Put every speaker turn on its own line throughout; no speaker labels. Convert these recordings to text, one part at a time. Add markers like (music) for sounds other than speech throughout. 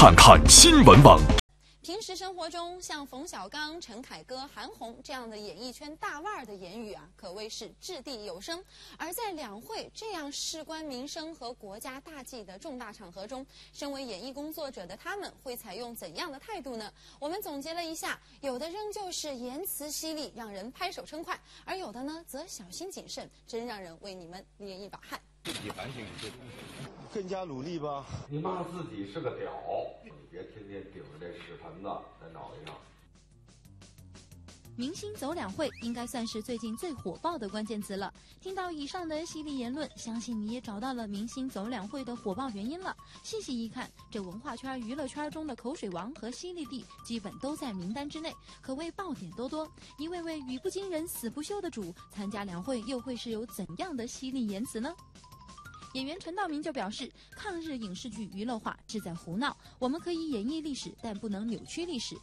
看看新闻网。
平时生活中，像冯小刚、陈凯歌、韩红这样的演艺圈大腕儿的言语啊，可谓是掷地有声。而在两会这样事关民生和国家大计的重大场合中，身为演艺工作者的他们会采用怎样的态度呢？我们总结了一下，有的仍旧是言辞犀利，让人拍手称快；而有的呢，则小心谨慎，真让人为你们捏一把汗。
自己反省一些东西，
更加努力吧。
你骂自己是个屌，你别天天顶着这屎盆子在脑袋上。
明星走两会应该算是最近最火爆的关键词了。听到以上的犀利言论，相信你也找到了明星走两会的火爆原因了。细细一看，这文化圈、娱乐圈中的口水王和犀利弟基本都在名单之内，可谓爆点多多。一位位语不惊人死不休的主参加两会，又会是有怎样的犀利言辞呢？演员陈道明就表示，抗日影视剧娱乐化是在胡闹，我们可以演绎历史，但不能扭曲历史。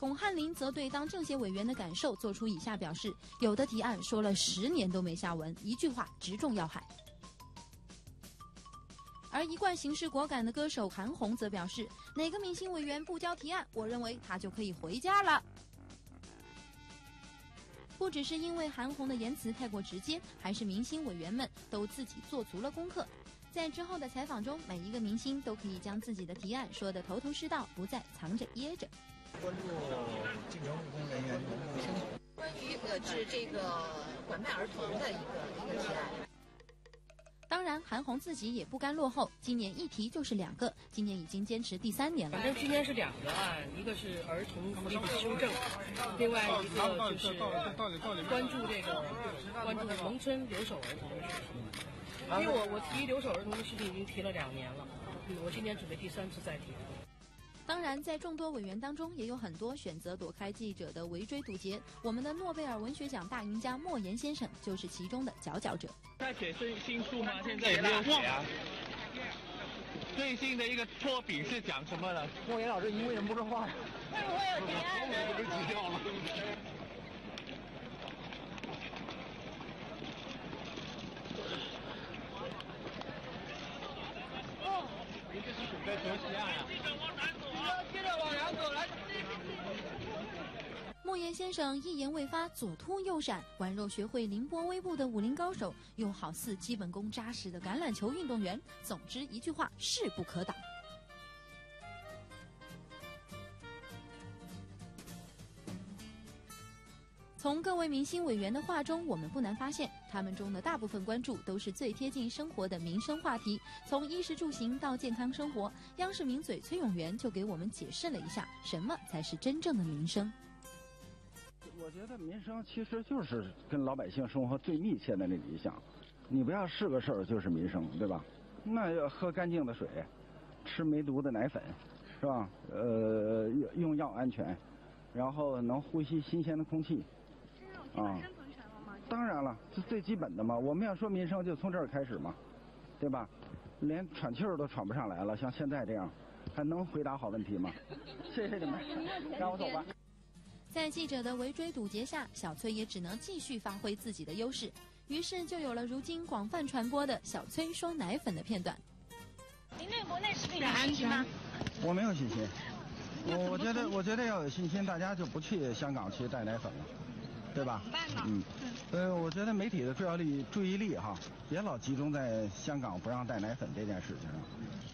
巩汉林则对当政协委员的感受做出以下表示：有的提案说了十年都没下文，一句话直中要害。而一贯行事果敢的歌手韩红则表示，哪个明星委员不交提案，我认为他就可以回家了。不只是因为韩红的言辞太过直接，还是明星委员们都自己做足了功课。在之后的采访中，每一个明星都可以将自己的提案说得头头是道，不再藏着掖着。
关注进城务工人员员工生活。
关于遏制这个拐卖儿童的一个一个提案。
当然，韩红自己也不甘落后，今年一提就是两个，今年已经坚持第三年了。
反正今年是两个案，一个是儿童福利的修正，另外一个就是关注这个关注农村留守儿童的事情。因为我我提留守儿童的事情已经提了两年了，我今年准备第三次再提。
当然，在众多委员当中，也有很多选择躲开记者的围追堵截。我们的诺贝尔文学奖大赢家莫言先生就是其中的佼佼者。
在写新新书吗？现在也没有写啊。最新的一个作品是讲什么的？
莫言老师，您为什么不说话？
我有提案
都被挤掉了。
哦，您这是准备什么提案呀？
莫言先生一言未发，左突右闪，宛若学会凌波微步的武林高手，又好似基本功扎实的橄榄球运动员。总之一句话，势不可挡。从各位明星委员的话中，我们不难发现，他们中的大部分关注都是最贴近生活的民生话题。从衣食住行到健康生活，央视名嘴崔永元就给我们解释了一下，什么才是真正的民生。
我觉得民生其实就是跟老百姓生活最密切的那一项，你不要是个事儿就是民生，对吧？那要喝干净的水，吃没毒的奶粉，是吧？呃，用药安全，然后能呼吸新鲜的空气。啊，当然了，这最基本的嘛。我们要说民生，就从这儿开始嘛，对吧？连喘气儿都喘不上来了，像现在这样，还能回答好问题吗？(laughs) 谢谢你们，让我走吧。
在记者的围追堵截下，小崔也只能继续发挥自己的优势，于是就有了如今广泛传播的小崔说奶粉的片段。
您对国内食品有信心吗？
我没有信心，我我觉得我觉得要有信心，大家就不去香港去带奶粉了。对吧？嗯，呃，我觉得媒体的注意力注意力哈，别老集中在香港不让带奶粉这件事情上，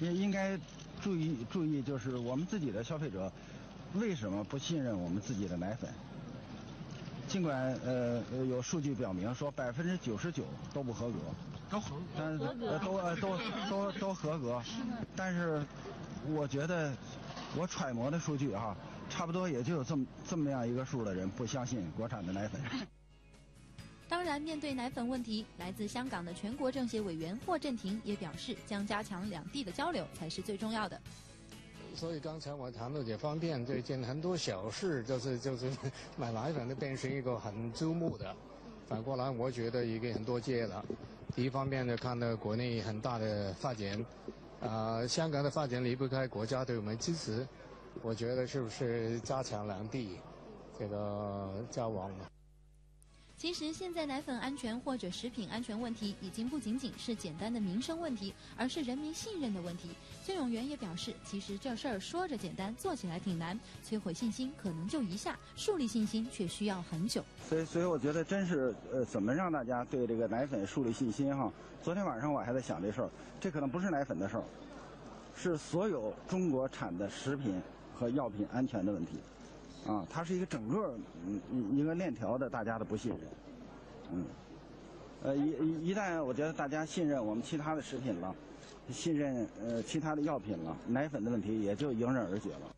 也应该注意注意，就是我们自己的消费者为什么不信任我们自己的奶粉？尽管呃有数据表明说百分之九十九都不合格，
都合格。
但是呃都呃都都都合格，但是我觉得我揣摩的数据哈。差不多也就有这么这么样一个数的人不相信国产的奶粉。(laughs)
当然，面对奶粉问题，来自香港的全国政协委员霍震霆也表示，将加强两地的交流才是最重要的。
所以刚才我谈到这方面，最近很多小事 (laughs) 就是就是买奶粉的变成一个很注目的。反过来，我觉得已经很多届了。第一方面呢，看到国内很大的发展，啊，香港的发展离不开国家对我们支持。我觉得是不是加强两地这个交往呢？
其实，现在奶粉安全或者食品安全问题已经不仅仅是简单的民生问题，而是人民信任的问题。崔永元也表示，其实这事儿说着简单，做起来挺难。摧毁信心可能就一下，树立信心却需要很久。
所以，所以我觉得真是呃，怎么让大家对这个奶粉树立信心哈？昨天晚上我还在想这事儿，这可能不是奶粉的事儿，是所有中国产的食品和药品安全的问题。啊，它是一个整个嗯一个链条的大家的不信任，嗯，呃一一旦我觉得大家信任我们其他的食品了，信任呃其他的药品了，奶粉的问题也就迎刃而解了。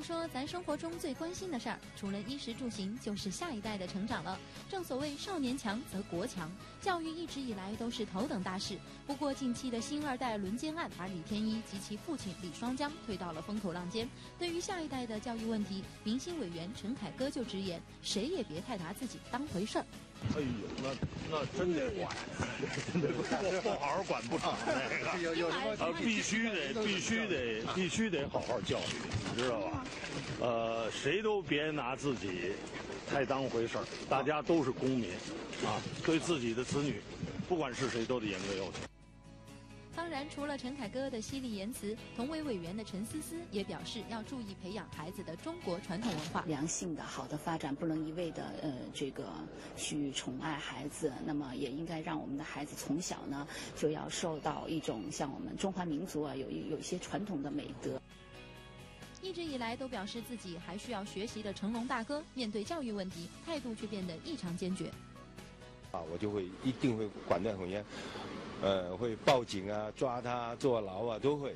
要说咱生活中最关心的事儿，除了衣食住行，就是下一代的成长了。正所谓少年强则国强，教育一直以来都是头等大事。不过近期的新二代轮奸案，把李天一及其父亲李双江推到了风口浪尖。对于下一代的教育问题，明星委员陈凯歌就直言：谁也别太拿自己当回事儿。
哎呦，那那真得管，不不好好管不成那个，(laughs) 呃，必须得必须得必须得好好教育，你知道吧？呃，谁都别拿自己太当回事儿，大家都是公民，啊，对自己的子女，不管是谁都得严格要求。
当然，除了陈凯歌的犀利言辞，同为委员的陈思思也表示要注意培养孩子的中国传统文化。
良性的好的发展不能一味的呃这个去宠爱孩子，那么也应该让我们的孩子从小呢就要受到一种像我们中华民族啊有一有一些传统的美德。
一直以来都表示自己还需要学习的成龙大哥，面对教育问题态度却变得异常坚决。
啊，我就会一定会管得很严。呃，会报警啊，抓他坐牢啊，都会。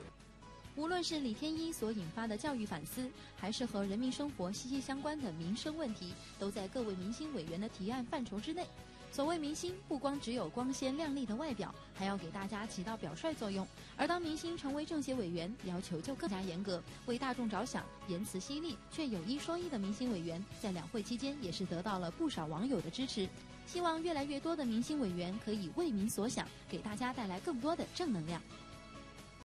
无论是李天一所引发的教育反思，还是和人民生活息息相关的民生问题，都在各位明星委员的提案范畴之内。所谓明星，不光只有光鲜亮丽的外表，还要给大家起到表率作用。而当明星成为政协委员，要求就更加严格，为大众着想，言辞犀利却有一说一的明星委员，在两会期间也是得到了不少网友的支持。希望越来越多的明星委员可以为民所想，给大家带来更多的正能量。